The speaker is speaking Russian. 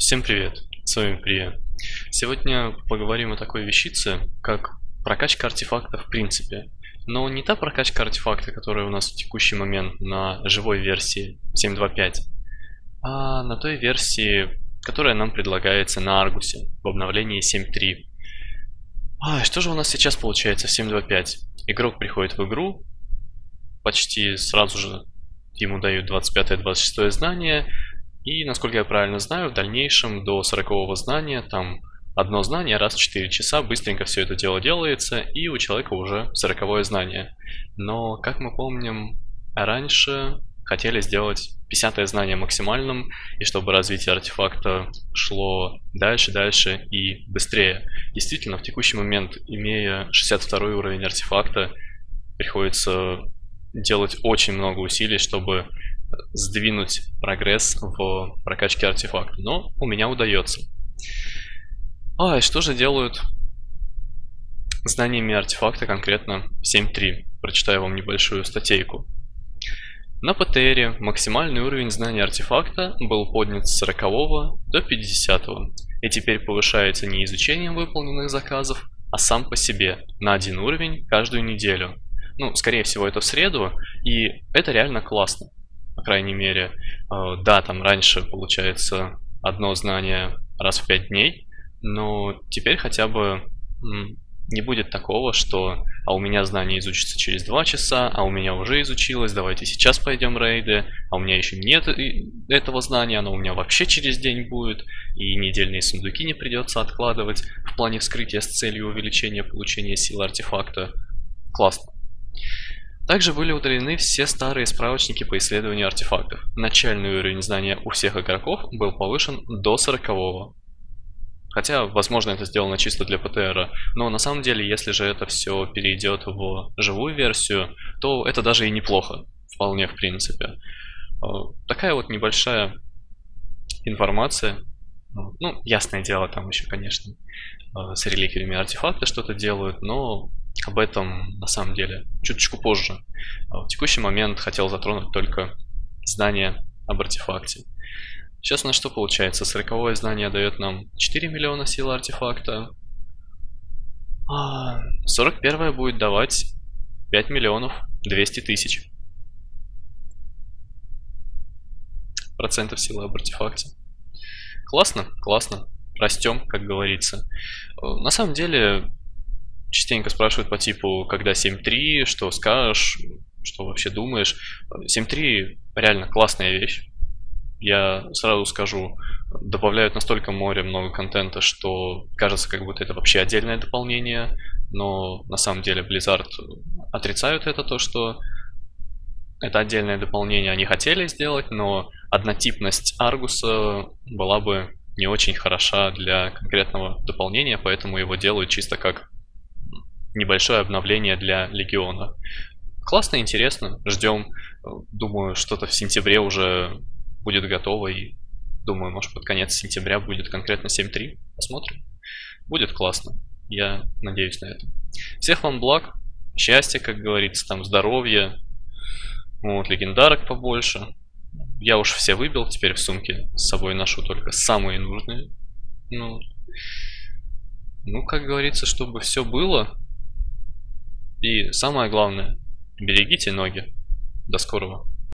Всем привет, с вами Прия. Сегодня поговорим о такой вещице, как прокачка артефакта в принципе. Но не та прокачка артефакта, которая у нас в текущий момент на живой версии 7.2.5, а на той версии, которая нам предлагается на Аргусе в обновлении 7.3. А, что же у нас сейчас получается в 7.2.5? Игрок приходит в игру, почти сразу же ему дают 25-26 знание, и, насколько я правильно знаю, в дальнейшем до 40 знания, там одно знание раз в 4 часа, быстренько все это дело делается, и у человека уже 40 знание. Но, как мы помним, раньше хотели сделать 50 знание максимальным, и чтобы развитие артефакта шло дальше, дальше и быстрее. Действительно, в текущий момент, имея 62 уровень артефакта, приходится делать очень много усилий, чтобы сдвинуть прогресс в прокачке артефакта. Но у меня удается. А, и что же делают знаниями артефакта конкретно 7.3? Прочитаю вам небольшую статейку. На ПТРе максимальный уровень знания артефакта был поднят с 40 до 50 и теперь повышается не изучением выполненных заказов, а сам по себе на один уровень каждую неделю. Ну, скорее всего, это в среду, и это реально классно по крайней мере. А, да, там раньше, получается, одно знание раз в пять дней, но теперь хотя бы не будет такого, что а у меня знание изучится через два часа, а у меня уже изучилось, давайте сейчас пойдем рейды, а у меня еще нет этого знания, оно у меня вообще через день будет, и недельные сундуки не придется откладывать в плане вскрытия с целью увеличения получения силы артефакта. Классно. Также были удалены все старые справочники по исследованию артефактов. Начальный уровень знания у всех игроков был повышен до 40 -го. Хотя, возможно, это сделано чисто для ПТР. Но на самом деле, если же это все перейдет в живую версию, то это даже и неплохо. Вполне, в принципе. Э, такая вот небольшая информация. Ну, ясное дело, там еще, конечно, э, с реликвиями артефакты что-то делают, но об этом на самом деле чуточку позже. А в текущий момент хотел затронуть только знание об артефакте. Сейчас у нас что получается? 40 знание дает нам 4 миллиона силы артефакта. А 41 будет давать 5 миллионов 200 тысяч. Процентов силы об артефакте. Классно, классно. Растем, как говорится. На самом деле, частенько спрашивают по типу, когда 7.3, что скажешь, что вообще думаешь. 7.3 реально классная вещь. Я сразу скажу, добавляют настолько море много контента, что кажется, как будто это вообще отдельное дополнение, но на самом деле Blizzard отрицают это, то, что это отдельное дополнение они хотели сделать, но однотипность Аргуса была бы не очень хороша для конкретного дополнения, поэтому его делают чисто как небольшое обновление для Легиона. Классно, интересно, ждем. Думаю, что-то в сентябре уже будет готово и думаю, может под конец сентября будет конкретно 7.3. Посмотрим. Будет классно. Я надеюсь на это. Всех вам благ, счастья, как говорится, там здоровья, вот, легендарок побольше. Я уж все выбил, теперь в сумке с собой ношу только самые нужные. Ну, ну как говорится, чтобы все было, и самое главное, берегите ноги. До скорого.